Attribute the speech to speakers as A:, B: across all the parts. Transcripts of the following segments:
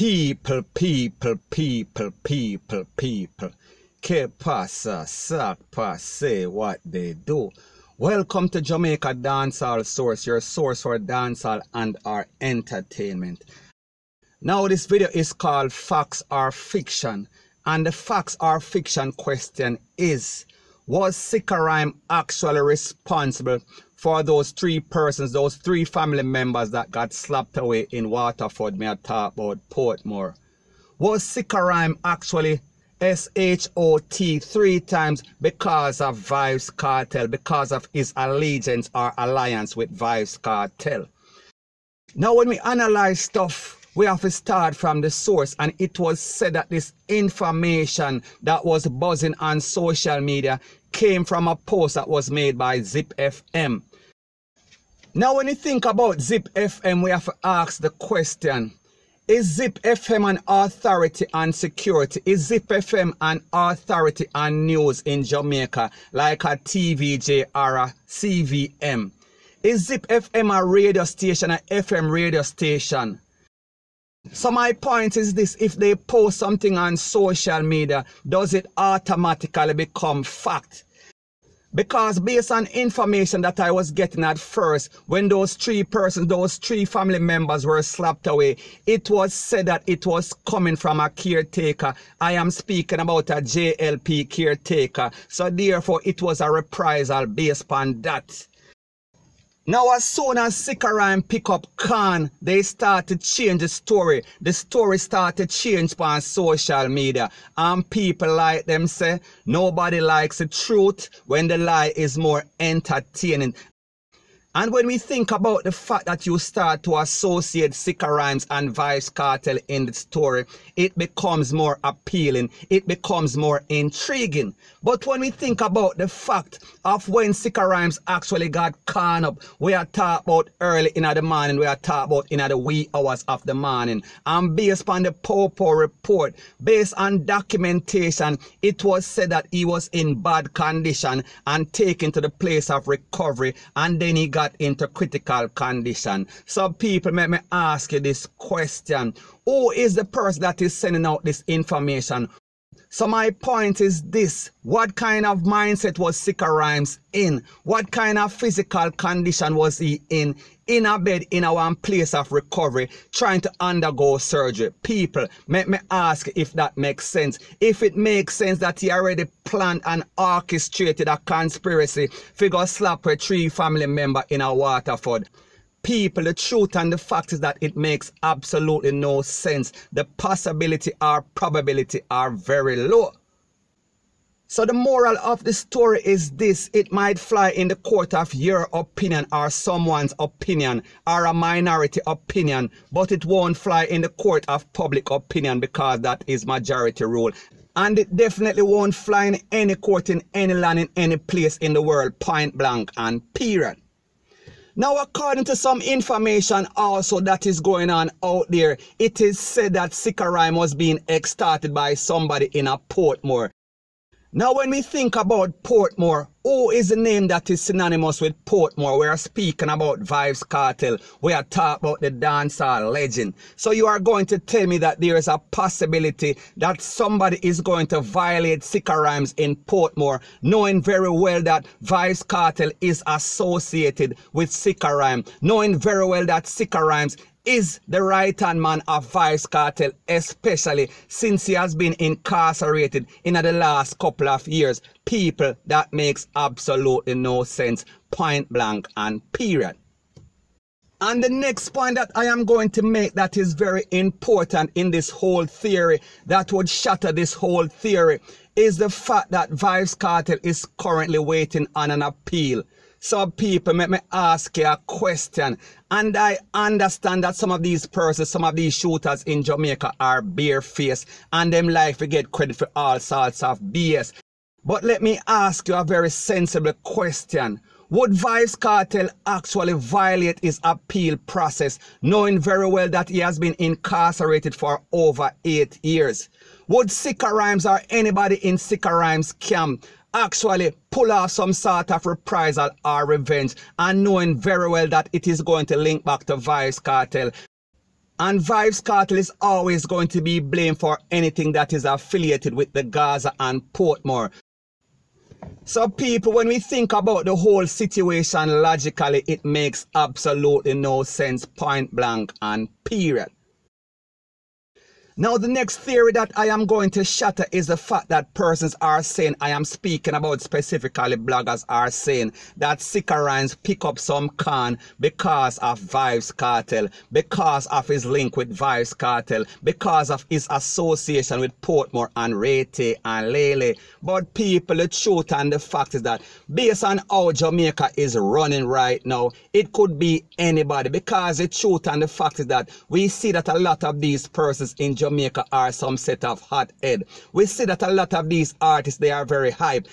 A: People, people, people, people, people. Que pasa, sac say what they do. Welcome to Jamaica Dancehall Source, your source for dancehall and our entertainment. Now this video is called Facts or Fiction. And the facts or fiction question is, was Sikka Ryme actually responsible for those three persons, those three family members that got slapped away in Waterford, may I talk about Portmore? Was Sikka Ryme actually S-H-O-T three times because of Vybz Kartel, because of his allegiance or alliance with Vybz Kartel? Now when we analyze stuff, we have to start from the source and it was said that this information that was buzzing on social media came from a post that was made by Zip FM. Now, when you think about Zip FM, we have to ask the question Is Zip FM an authority on security? Is Zip FM an authority on news in Jamaica, like a TVJ or a CVM? Is Zip FM a radio station, an FM radio station? So my point is this, if they post something on social media, does it automatically become fact? Because based on information that I was getting at first, when those three persons, those three family members were slapped away, it was said that it was coming from a caretaker. I am speaking about a JLP caretaker. So therefore, it was a reprisal based on that. Now, as soon as Sikka Ryme pick up Khan, they start to change the story. The story start to change on social media. And people like them say, nobody likes the truth when the lie is more entertaining. And when we think about the fact that you start to associate Sikka Rymes and Vybz Kartel in the story, it becomes more appealing, it becomes more intriguing. But when we think about the fact of when Sikka Rymes actually got caught up, we are talking about early in the morning, we are talking about in the wee hours of the morning. And based on the Popo report, based on documentation, it was said that he was in bad condition and taken to the place of recovery and then he got got into critical condition. So people let me ask you this question. Who is the person that is sending out this information? So my point is this. What kind of mindset was Sikka Rymes in? What kind of physical condition was he in? In a bed in a one place of recovery, trying to undergo surgery. People, let me ask if that makes sense. If it makes sense that he already planned and orchestrated a conspiracy, figure slap a three family member in a Waterford people, the truth and the fact is that it makes absolutely no sense. The possibility or probability are very low. So the moral of the story is this. It might fly in the court of your opinion or someone's opinion or a minority opinion, but it won't fly in the court of public opinion because that is majority rule. And it definitely won't fly in any court in any land in any place in the world, point blank and period. Now, according to some information also that is going on out there, it is said that Sikka Ryme was being extorted by somebody in a Portmore. Now, when we think about Portmore, who is the name that is synonymous with Portmore? We are speaking about Vybz Kartel. We are talking about the dancehall legend. So you are going to tell me that there is a possibility that somebody is going to violate Sikka Rymes in Portmore, knowing very well that Vybz Kartel is associated with Sikka Ryme, knowing very well that Sikka Rymes is the right hand man of Vybz Kartel, especially since he has been incarcerated in the last couple of years. People, that makes absolutely no sense, point blank and period. And the next point that I am going to make that is very important in this whole theory, that would shatter this whole theory, is the fact that Vybz Kartel is currently waiting on an appeal. Some people make me ask you a question. And I understand that some of these persons, some of these shooters in Jamaica are barefaced and them like to get credit for all sorts of BS. But let me ask you a very sensible question. Would Vybz Kartel actually violate his appeal process, knowing very well that he has been incarcerated for over eight years? Would Sikka Rymes or anybody in Sikka Rymes camp actually pull off some sort of reprisal or revenge and knowing very well that it is going to link back to Vybz Kartel. And Vybz Kartel is always going to be blamed for anything that is affiliated with the Gaza and Portmore. So people, when we think about the whole situation logically, it makes absolutely no sense, point blank and period. Now, the next theory that I am going to shatter is the fact that persons are saying, I am speaking about specifically bloggers are saying that Sikka Rymes pick up some con because of Vybz Kartel, because of his link with Vybz Kartel, because of his association with Portmore and Ray-Tay and Lele. But people, the truth and the fact is that based on how Jamaica is running right now, it could be anybody because the truth and the fact is that we see that a lot of these persons in Jamaica Jamaica are some set of hot head. We see that a lot of these artists, they are very hype.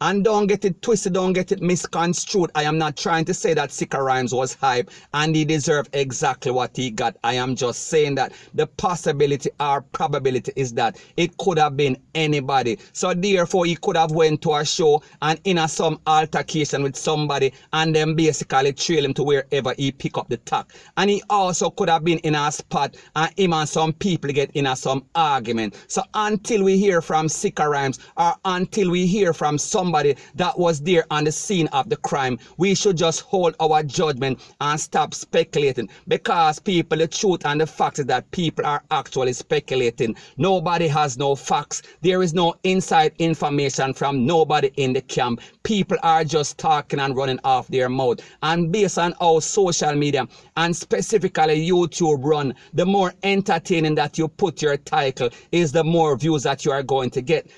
A: And don't get it twisted, don't get it misconstrued. I am not trying to say that Sikka Rymes was hype and he deserved exactly what he got. I am just saying that the possibility or probability is that it could have been anybody. So therefore he could have went to a show and in a some altercation with somebody and then basically trail him to wherever he pick up the tack. And he also could have been in a spot and him and some people get in a some argument. So until we hear from Sikka Rymes or until we hear from some somebody that was there on the scene of the crime. We should just hold our judgment and stop speculating because people, the truth and the fact is that people are actually speculating. Nobody has no facts. There is no inside information from nobody in the camp. People are just talking and running off their mouth. And based on how social media and specifically YouTube run, the more entertaining that you put your title is the more views that you are going to get.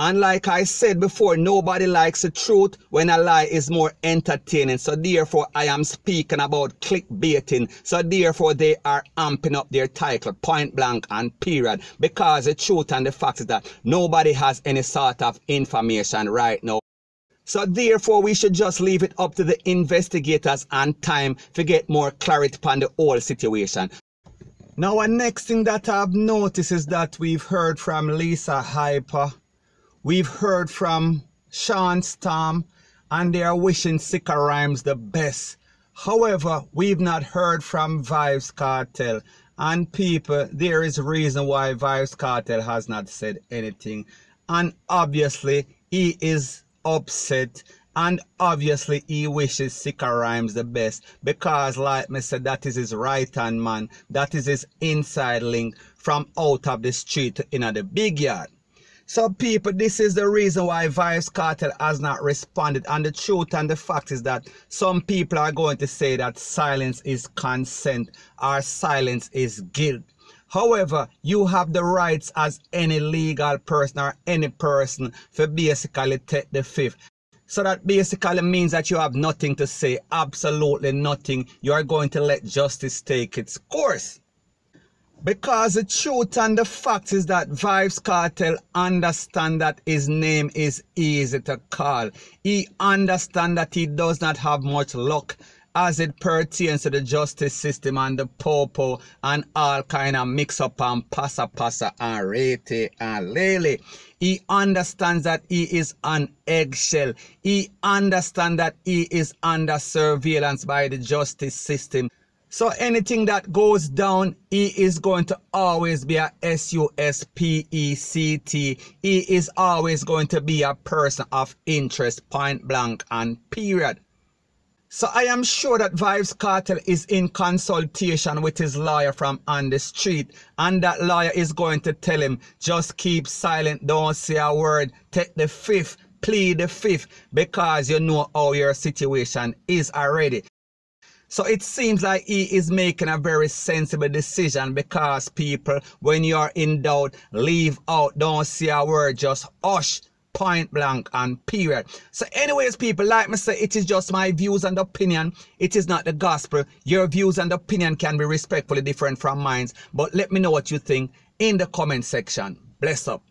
A: And like I said before, nobody likes the truth when a lie is more entertaining. So therefore, I am speaking about clickbaiting. So therefore, they are amping up their title, point blank and period. Because the truth and the fact is that nobody has any sort of information right now. So therefore, we should just leave it up to the investigators and time to get more clarity upon the whole situation. Now, one next thing that I've noticed is that we've heard from Lisa Hyper We've heard from Shawn Storm and they are wishing Sikka Rymes the best. However, we've not heard from Vybz Kartel. And people, there is a reason why Vybz Kartel has not said anything. And obviously, he is upset. And obviously, he wishes Sikka Rymes the best. Because, like me said, that is his right-hand man. That is his inside link from out of the street in the big yard. So people, this is the reason why Vybz Kartel has not responded. And the truth and the fact is that some people are going to say that silence is consent or silence is guilt. However, you have the rights as any legal person or any person to basically take the fifth. So that basically means that you have nothing to say, absolutely nothing. You are going to let justice take its course. Because the truth and the fact is that Vybz Kartel understand that his name is easy to call. He understand that he does not have much luck as it pertains to the justice system and the popo and all kind of mix up and passa passa and rete and lele. He understands that he is an eggshell. He understands that he is under surveillance by the justice system. So anything that goes down, he is going to always be a S-U-S-P-E-C-T. He is always going to be a person of interest, point blank and period. So I am sure that Vybz Kartel is in consultation with his lawyer from on the street and that lawyer is going to tell him, just keep silent, don't say a word, take the fifth, plead the fifth because you know how your situation is already. So it seems like he is making a very sensible decision because people, when you're in doubt, leave out, don't say a word, just hush point blank and period. So anyways, people, like me say, it is just my views and opinion. It is not the gospel. Your views and opinion can be respectfully different from mine. But let me know what you think in the comment section. Bless up.